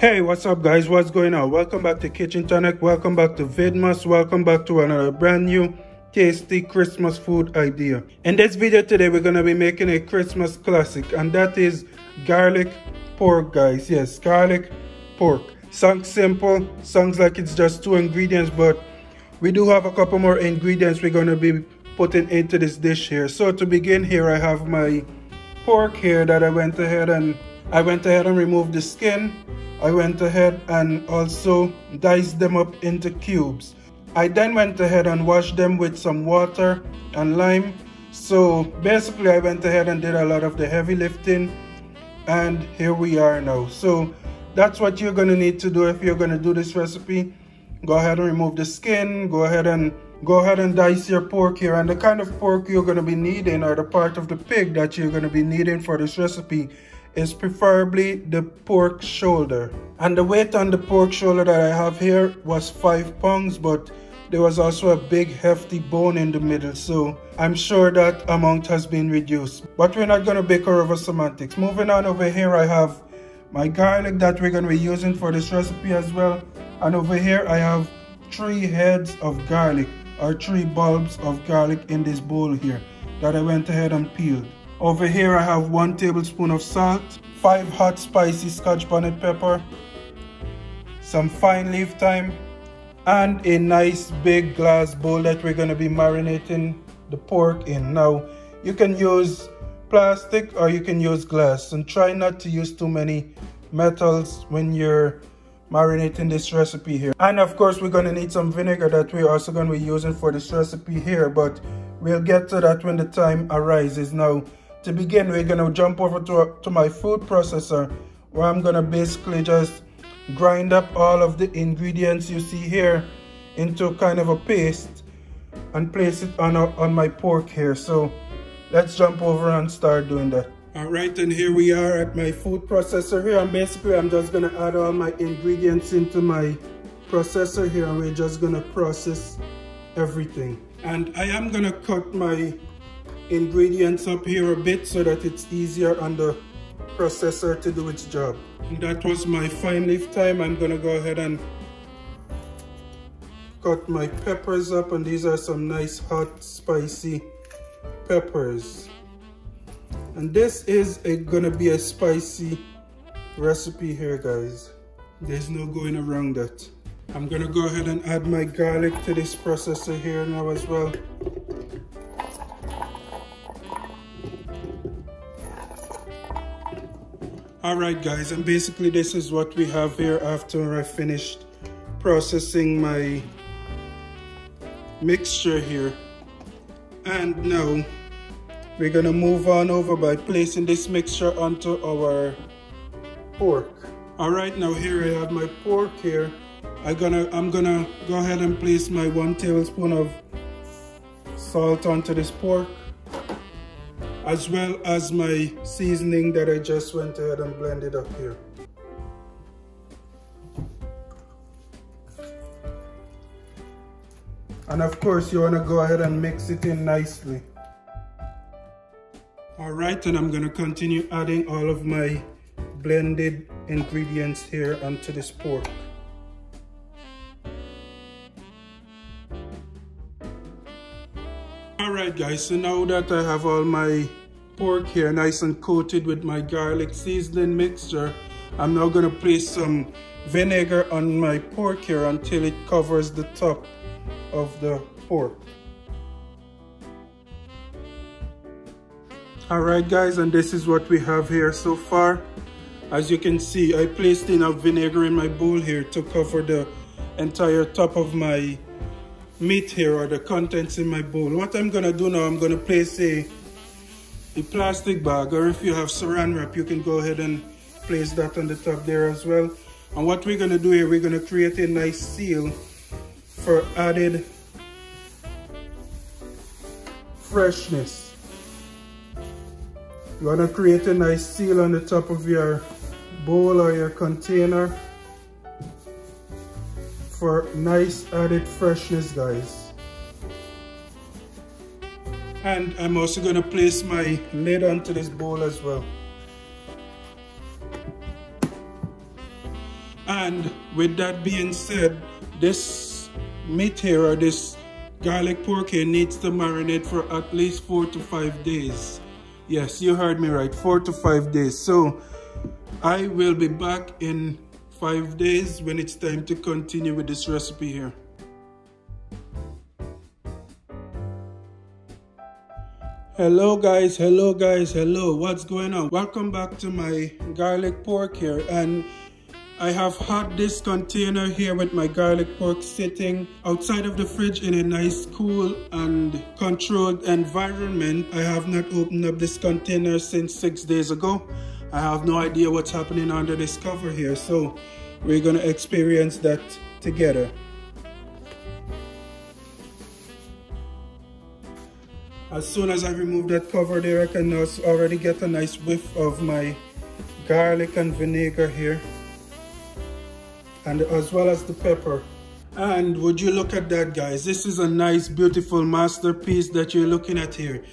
Hey, what's up guys? What's going on? Welcome back to Kchin Tonic. Welcome back to Vidmas. Welcome back to another brand new tasty Christmas food idea. In this video today, we're going to be making a Christmas classic and that is garlic pork guys. Yes, garlic pork. Sounds simple, sounds like it's just two ingredients, but we do have a couple more ingredients we're going to be putting into this dish here. So to begin here, I have my pork here that I went ahead and I went ahead and removed the skin I went ahead and also diced them up into cubes. I then went ahead and washed them with some water and lime. So basically I went ahead and did a lot of the heavy lifting and here we are now. So that's what you're gonna need to do if you're gonna do this recipe. Go ahead and remove the skin, go ahead and go ahead and dice your pork here and the kind of pork you're gonna be needing or the part of the pig that you're gonna be needing for this recipe is preferably the pork shoulder. And the weight on the pork shoulder that I have here was 5 pounds, but there was also a big hefty bone in the middle, so I'm sure that amount has been reduced. But we're not going to bicker over semantics. Moving on over here, I have my garlic that we're going to be using for this recipe as well. And over here, I have three heads of garlic or three bulbs of garlic in this bowl here that I went ahead and peeled. Over here I have one tablespoon of salt, five hot spicy scotch bonnet pepper, some fine leaf thyme, and a nice big glass bowl that we're going to be marinating the pork in. Now, you can use plastic or you can use glass and try not to use too many metals when you're marinating this recipe here. And of course, we're going to need some vinegar that we're also going to be using for this recipe here, but we'll get to that when the time arises. Now, to begin, we're gonna jump over to, to my food processor where I'm gonna basically just grind up all of the ingredients you see here into kind of a paste and place it on, a, on my pork here. So let's jump over and start doing that. All right, and here we are at my food processor here. And basically, I'm just gonna add all my ingredients into my processor here and we're just gonna process everything. And I am gonna cut my ingredients up here a bit so that it's easier on the processor to do its job. And that was my fine leaf thyme. I'm gonna go ahead and cut my peppers up and these are some nice hot spicy peppers. And this is a, gonna be a spicy recipe here guys. There's no going around that. I'm gonna go ahead and add my garlic to this processor here now as well. Alright guys, and basically this is what we have here after I finished processing my mixture here. And now we're gonna move on over by placing this mixture onto our pork. Alright, now here I have my pork here. I'm gonna I'm gonna go ahead and place my one tablespoon of salt onto this pork as well as my seasoning that I just went ahead and blended up here. And of course you want to go ahead and mix it in nicely. Alright, and I'm to continue adding all of my blended ingredients here onto this pork. Alright guys, so now that I have all my pork here nice and coated with my garlic seasoning mixture. I'm now going to place some vinegar on my pork here until it covers the top of the pork. Alright guys, and this is what we have here so far. As you can see, I placed enough vinegar in my bowl here to cover the entire top of my meat here or the contents in my bowl. What I'm gonna do now, I'm gonna place a a plastic bag or if you have saran wrap you can go ahead and place that on the top there as well. And what we're to do here we're to create a nice seal for added freshness. You want to create a nice seal on the top of your bowl or your container for nice added freshness guys and I'm also going to place my lid onto this bowl as well. And with that being said, this meat here or this garlic pork here needs to marinate for at least four to five days. Yes, you heard me right, four to five days. So I will be back in five days when it's time to continue with this recipe here. Hello guys, hello guys, hello. What's going on? Welcome back to my garlic pork here and I have had this container here with my garlic pork sitting outside of the fridge in a nice cool and controlled environment. I have not opened up this container since six days ago. I have no idea what's happening under this cover here so we're gonna experience that together. As soon as I remove that cover there, I can already get a nice whiff of my garlic and vinegar here. And as well as the pepper. And would you look at that guys, this is a nice beautiful masterpiece that you're looking at here.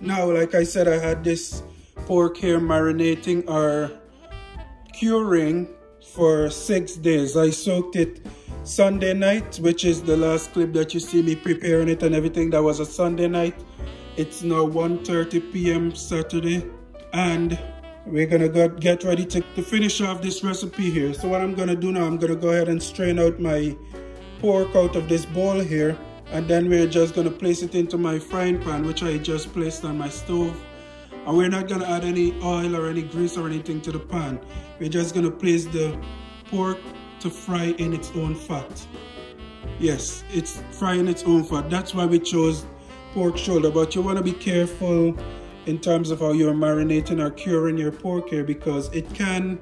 Now, like I said, I had this pork here marinating or curing for six days. I soaked it Sunday night, which is the last clip that you see me preparing it and everything. That was a Sunday night. It's now 1.30 p.m. Saturday and we're gonna go get ready to, to finish off this recipe here. So what I'm gonna do now, I'm gonna go ahead and strain out my pork out of this bowl here and then we're just gonna place it into my frying pan which I just placed on my stove and we're not gonna add any oil or any grease or anything to the pan. We're just gonna place the pork to fry in its own fat. Yes, it's frying its own fat. That's why we chose pork shoulder, but you want to be careful in terms of how you're marinating or curing your pork here because it can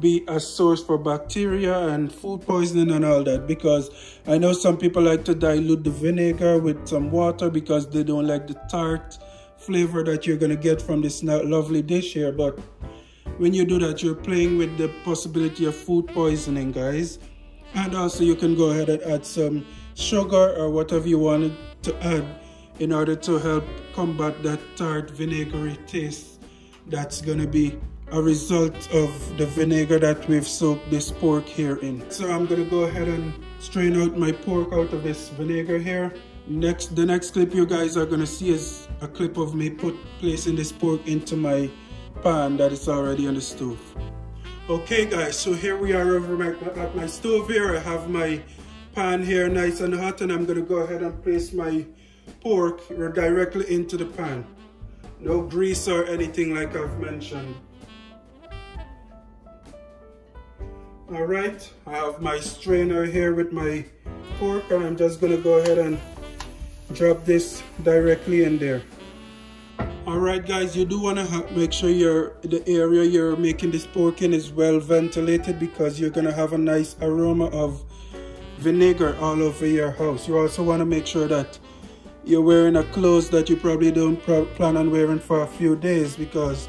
be a source for bacteria and food poisoning and all that because I know some people like to dilute the vinegar with some water because they don't like the tart flavor that you're going to get from this lovely dish here but when you do that you're playing with the possibility of food poisoning guys and also you can go ahead and add some sugar or whatever you wanted to add in order to help combat that tart vinegary taste that's going to be a result of the vinegar that we've soaked this pork here in. So I'm going to go ahead and strain out my pork out of this vinegar here. Next, the next clip you guys are going to see is a clip of me put placing this pork into my pan that is already on the stove. Okay guys, so here we are over my, at my stove here. I have my pan here nice and hot and I'm going to go ahead and place my pork directly into the pan. No grease or anything like I've mentioned. Alright, I have my strainer here with my pork and I'm just gonna go ahead and drop this directly in there. Alright guys, you do want to make sure your the area you're making this pork in is well ventilated because you're going to have a nice aroma of vinegar all over your house. You also want to make sure that you're wearing a clothes that you probably don't plan on wearing for a few days because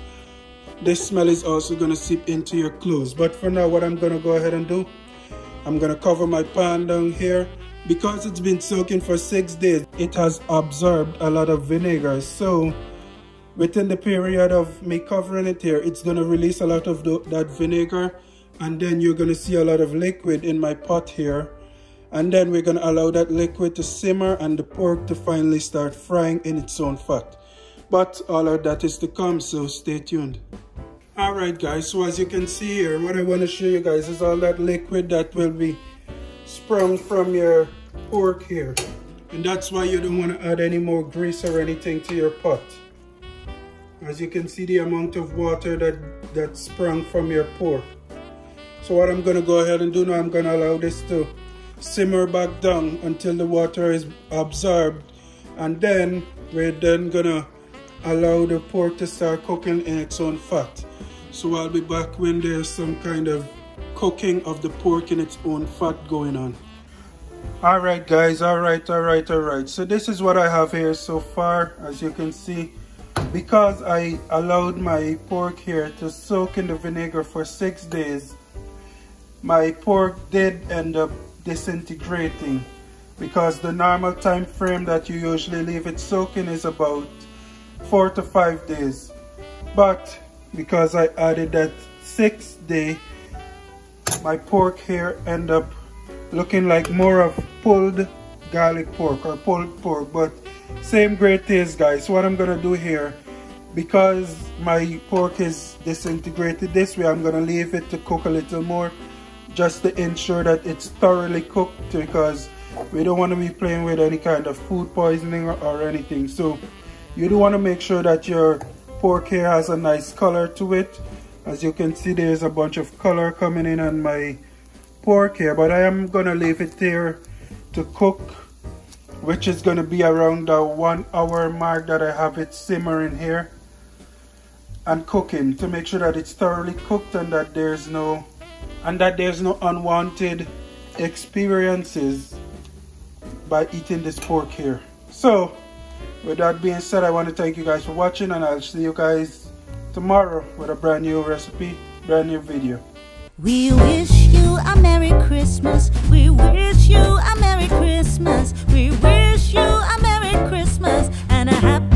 this smell is also going to seep into your clothes. But for now, what I'm going to go ahead and do, I'm going to cover my pan down here. Because it's been soaking for six days, it has absorbed a lot of vinegar. So within the period of me covering it here, it's going to release a lot of the, that vinegar. And then you're going to see a lot of liquid in my pot here and then we're going to allow that liquid to simmer and the pork to finally start frying in its own fat. But all of that is to come, so stay tuned. Alright guys, so as you can see here, what I want to show you guys is all that liquid that will be sprung from your pork here. And that's why you don't want to add any more grease or anything to your pot. As you can see the amount of water that, that sprung from your pork. So what I'm going to go ahead and do now, I'm going to allow this to simmer back down until the water is absorbed and then we're then gonna allow the pork to start cooking in its own fat so I'll be back when there's some kind of cooking of the pork in its own fat going on. All right guys. All right all right all right. So this is what I have here so far as you can see because I allowed my pork here to soak in the vinegar for six days my pork did end up disintegrating because the normal time frame that you usually leave it soaking is about four to five days. But because I added that six day my pork here end up looking like more of pulled garlic pork or pulled pork. But same great taste guys. What I'm gonna do here because my pork is disintegrated this way I'm gonna leave it to cook a little more just to ensure that it's thoroughly cooked because we don't want to be playing with any kind of food poisoning or, or anything. So you do want to make sure that your pork here has a nice color to it as you can see there's a bunch of color coming in on my pork here but I am gonna leave it there to cook which is gonna be around the one hour mark that I have it simmering here and cooking to make sure that it's thoroughly cooked and that there's no and that there's no unwanted experiences by eating this pork here. So with that being said I want to thank you guys for watching and I'll see you guys tomorrow with a brand new recipe, brand new video. We wish you a Merry Christmas. We wish you a Merry Christmas. We wish you a Merry Christmas and a Happy